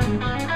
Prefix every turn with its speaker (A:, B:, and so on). A: Bye.